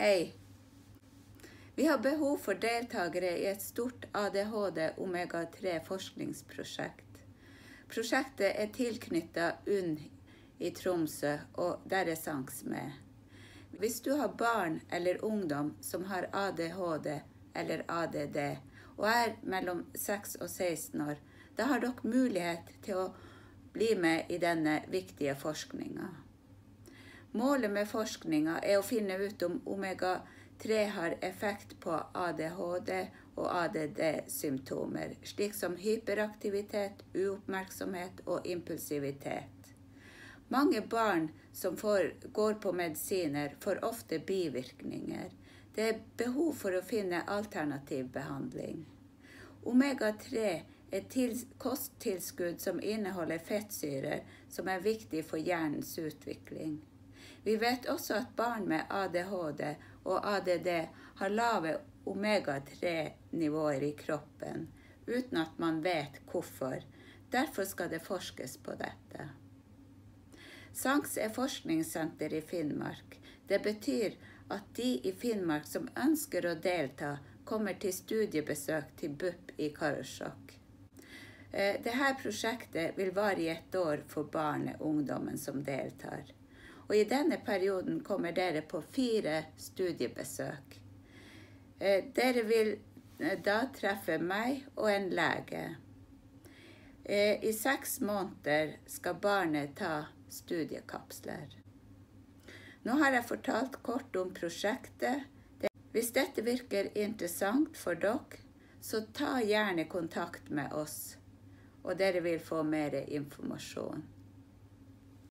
Hei. Vi har behov for deltakere i et stort ADHD omega-3 forskningsprosjekt. Prosjektet er tilknyttet UNN i Tromsø, og der er SANKS med. Hvis du har barn eller ungdom som har ADHD eller ADD, og er mellom 6 og 16 år, da har dere mulighet til å bli med i denne viktige forskninga. Målet med forskninga er å finne ut om omega-3 har effekt på ADHD og ADD-symptomer, slik som hyperaktivitet, uoppmerksomhet og impulsivitet. Mange barn som får, går på medisiner, får ofte bivirkninger. Det er behov for å finne alternativ behandling. Omega-3 er kosttilskudd som inneholder fettsyrer, som er viktig for hjernens utvikling. Vi vet også at barn med ADHD og ADD har lave omega-3-nivåer i kroppen, uten at man vet hvorfor. Derfor skal det forskes på dette. SANKS er forskningssenter i Finnmark. Det betyr at de i Finnmark som ønsker å delta, kommer til studiebesøk til BUP i Karasjok. Eh, Dette prosjektet vil vare i ett år for barnet og ungdommen som deltar. Og I denne perioden kommer dere på fire studiebesøk. Eh, dere vil eh, da treffe meg og en lege. I seks måneder skal barnet ta studiekapsler. Nå har jeg fortalt kort om prosjektet. Hvis dette virker interessant for dere, så ta gjerne kontakt med oss og dere vil få mer informasjon.